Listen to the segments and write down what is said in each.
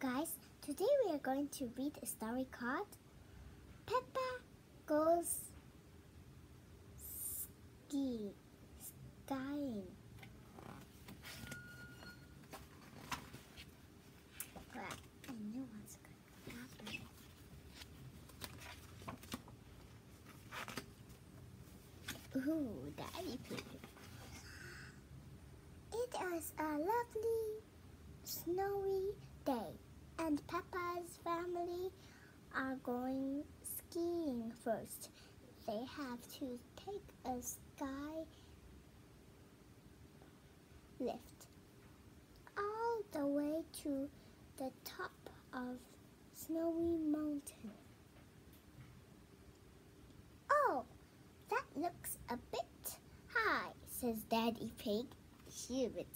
guys, today we are going to read a story called Peppa Goes Ski happen. Ooh, Daddy Pig. It was a lovely snowy day, and Peppa's family are going skiing first. They have to take a sky lift all the way to the top of Snowy Mountain. Oh, that looks a bit high, says Daddy Pig. A bit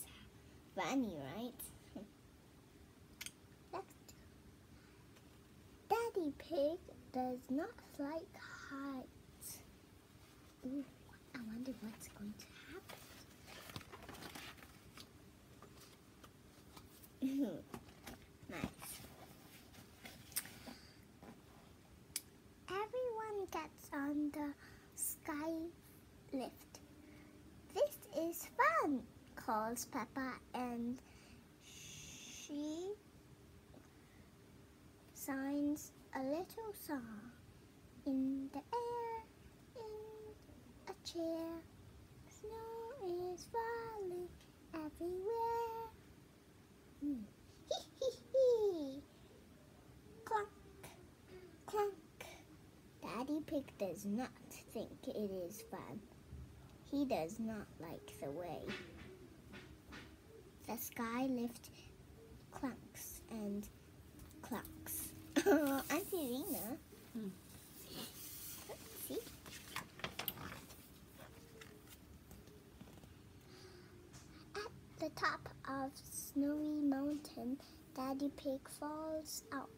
funny, right? Daddy Pig does not like heights. Ooh, I wonder what's going to happen. nice. Everyone gets on the sky lift. This is fun, calls Peppa, and she signs a little song. In the air, in a chair, snow is falling everywhere. Hmm. Hee hee hee. Clunk, clunk. Daddy Pig does not think it is fun. He does not like the way the sky lift Auntie Rena. Hmm. See? At the top of Snowy Mountain, Daddy Pig falls out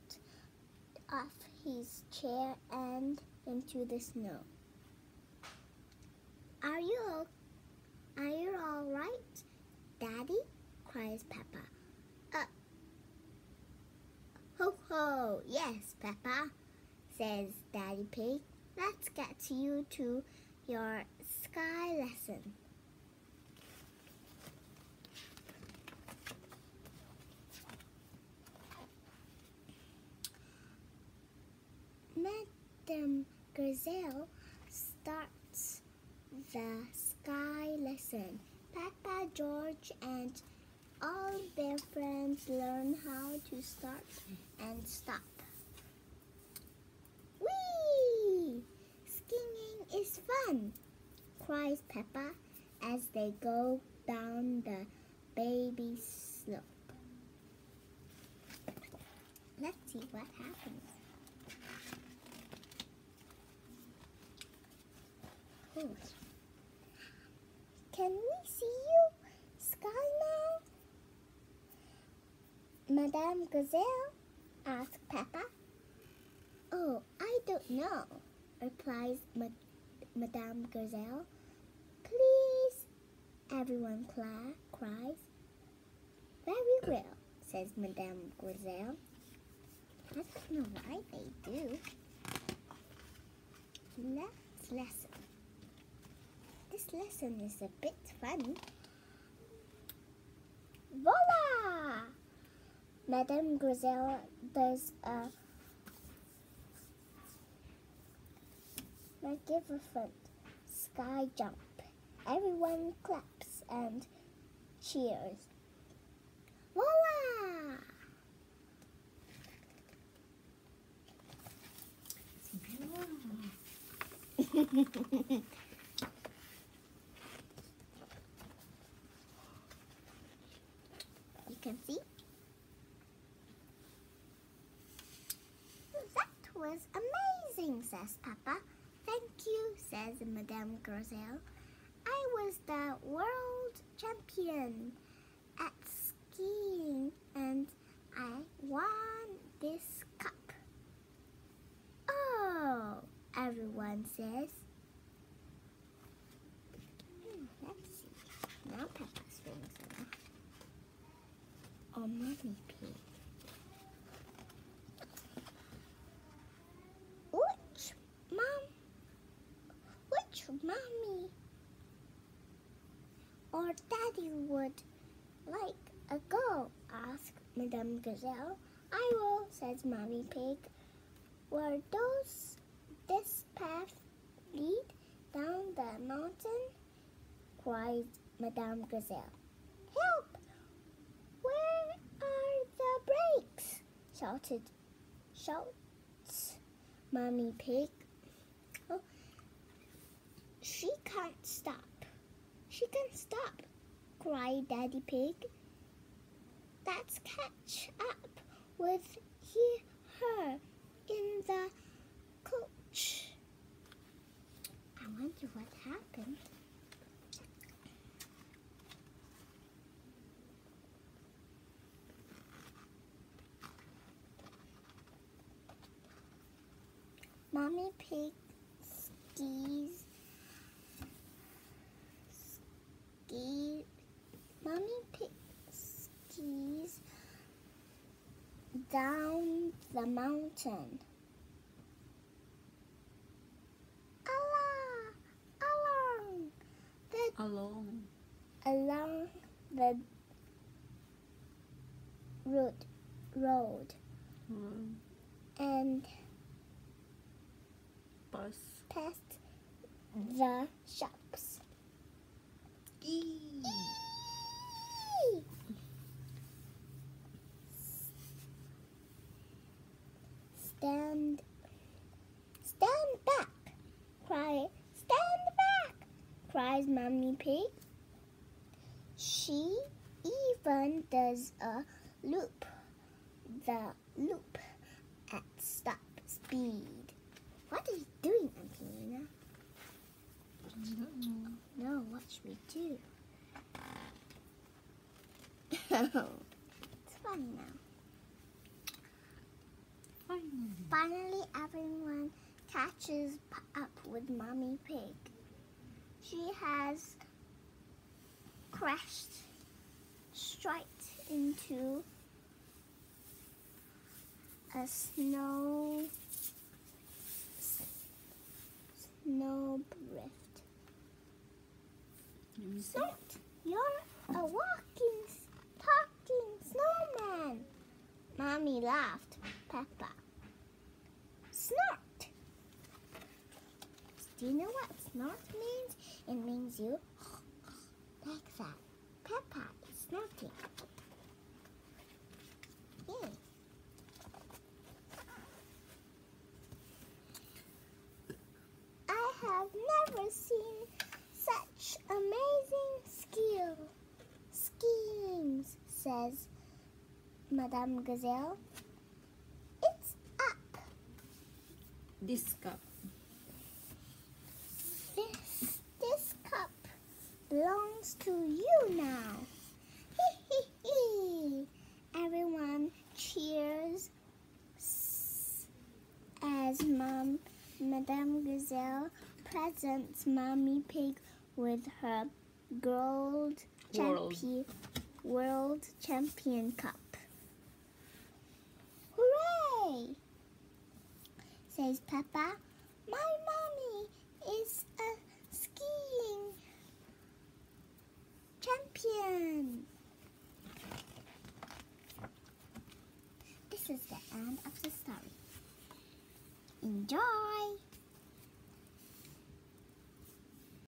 of his chair and into the snow. Are you are you all right, Daddy? cries Peppa. Ho, yes, Peppa, says Daddy Pig. Let's get you to your sky lesson. Madame Gazelle starts the sky lesson. Peppa, George, and all their friends learn how to start and stop. Whee! Skiing is fun, cries Peppa as they go down the baby slope. Let's see what happens. Can we see you, Sky now? Madame Gazelle asked Peppa. Oh, I don't know, replies Ma Madame Gazelle. Please, everyone cla cries. Very well, says Madame Gazelle. I don't know why they do. Let's lesson. This lesson is a bit funny. Voila! Madame Griselle does a magnificent sky jump. Everyone claps and cheers. Voila! You can see. That was amazing, says Papa. Thank you, says Madame Griselle. I was the world champion at skiing and I won this cup. Oh, everyone says. Hmm, let's see. Now Peppa's rings are off. Oh, Mommy Pig. Go? asked Madame Gazelle. I will, says Mommy Pig. Where does this path lead down the mountain? cried Madame Gazelle. Help! Where are the brakes? shouted shouts Mommy Pig. Oh, she can't stop. She can stop, cried Daddy Pig. Let's catch up with he, her in the coach. I wonder what happened. Mommy Pig skis. Ski. Mommy Pig skis down mountain. Allah, along the Along. along the road road Mm, and Bus. past the shops. Eee. Eee! Stand, stand back! Cry, stand back! Cries Mommy Pig. She even does a loop, the loop at stop speed. What are you doing, Auntie Nina? No, watch me do. it's funny now. Finally. Everyone catches up with Mommy Pig. She has crashed straight into a snow snow drift. Let me see. Snort, you're a walking, talking snowman. Mommy laughed. Peppa. Snort. Do you know what snort means? It means you like that. Peppa is snorting. Yay. I have never seen such amazing skill. Schemes, says Madame Gazelle. It's up. This cup. This, this cup belongs to you now. Hee hee hee. Everyone cheers as Mom, Madame Gazelle presents Mommy Pig with her gold World. champion, world champion cup. Hooray! Says Peppa. My mommy is a skiing champion. This